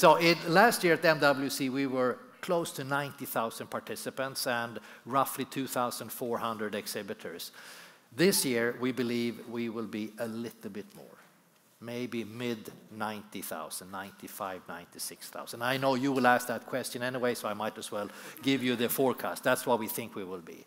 So last year at MWC, we were close to 90,000 participants and roughly 2,400 exhibitors. This year, we believe we will be a little bit more, maybe mid-90,000, 95, 96,000. I know you will ask that question anyway, so I might as well give you the forecast. That's what we think we will be.